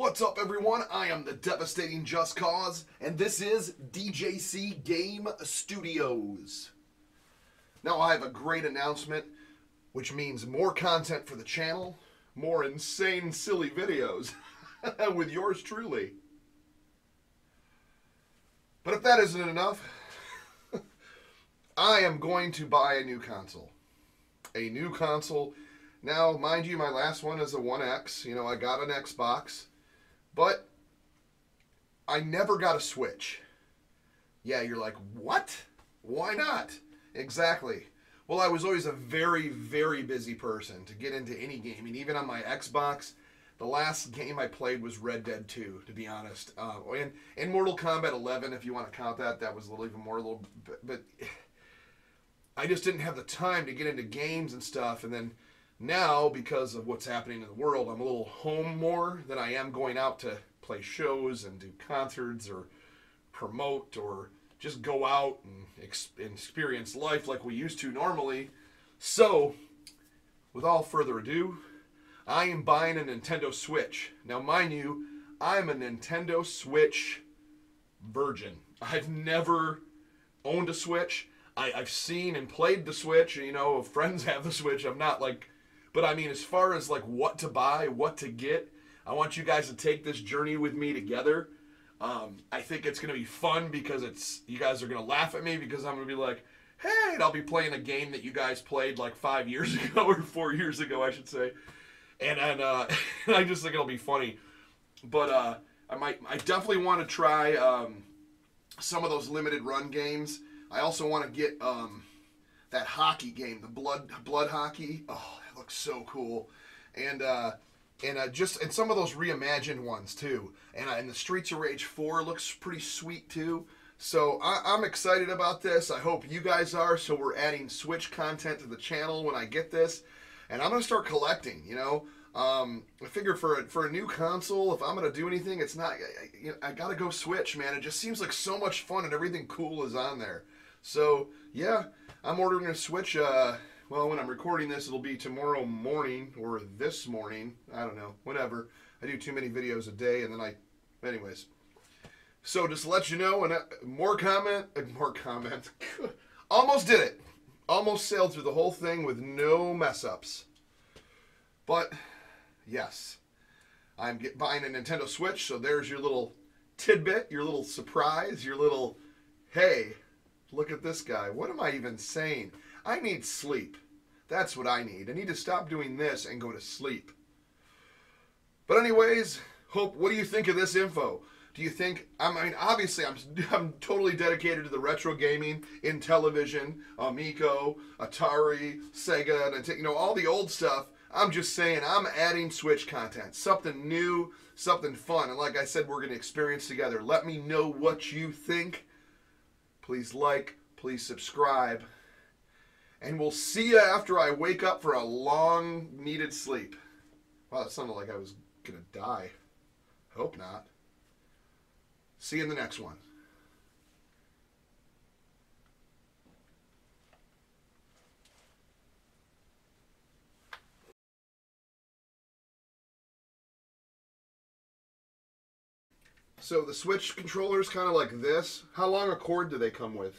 What's up, everyone? I am the devastating Just Cause, and this is DJC Game Studios. Now, I have a great announcement, which means more content for the channel, more insane, silly videos with yours truly. But if that isn't enough, I am going to buy a new console. A new console. Now, mind you, my last one is a 1X. You know, I got an Xbox. But I never got a Switch. Yeah, you're like, what? Why not? Exactly. Well, I was always a very, very busy person to get into any game. gaming, even on my Xbox. The last game I played was Red Dead 2, to be honest. Uh, and, and Mortal Kombat 11, if you want to count that, that was a little even more, a little bit, but I just didn't have the time to get into games and stuff. And then now, because of what's happening in the world, I'm a little home more than I am going out to play shows and do concerts or promote or just go out and ex- experience life like we used to normally. So, with all further ado, I am buying a Nintendo Switch. Now, mind you, I'm a Nintendo Switch virgin. I've never owned a Switch. I, I've seen and played the Switch. You know, friends have the Switch. I'm not like but I mean, as far as like what to buy, what to get, I want you guys to take this journey with me together. Um, I think it's going to be fun because it's you guys are going to laugh at me because I'm going to be like, hey, I'll be playing a game that you guys played like five years ago or four years ago, I should say, and and uh, I just think it'll be funny. But uh, I might, I definitely want to try um, some of those limited run games. I also want to get um, that hockey game, the blood blood hockey. Oh, looks so cool, and uh, and uh, just and some of those reimagined ones too. And uh, and the Streets of Rage Four looks pretty sweet too. So I, I'm excited about this. I hope you guys are. So we're adding Switch content to the channel when I get this, and I'm gonna start collecting. You know. Um, I figure for a, for a new console, if I'm gonna do anything, it's not. I, I gotta go Switch, man. It just seems like so much fun, and everything cool is on there. So yeah, I'm ordering a Switch. Uh, well, when I'm recording this, it'll be tomorrow morning or this morning. I don't know, whatever. I do too many videos a day, and then I, anyways. So just to let you know, and uh, more comment, more comment. Almost did it. Almost sailed through the whole thing with no mess ups. But yes, I'm get, buying a Nintendo Switch. So there's your little tidbit, your little surprise, your little, hey, look at this guy. What am I even saying? I need sleep. That's what I need. I need to stop doing this and go to sleep. But anyways, Hope, what do you think of this info? Do you think I mean obviously I'm I'm totally dedicated to the retro gaming Intellivision, um, Amico, Atari, Sega, and you know all the old stuff. I'm just saying I'm adding Switch content, something new, something fun, and like I said, we're going to experience together. Let me know what you think. Please like, please subscribe and we'll see you after I wake up for a long needed sleep. Wow, that sounded like I was gonna die. Hope not. See you in the next one. So the Switch controller is kind of like this. How long a cord do they come with?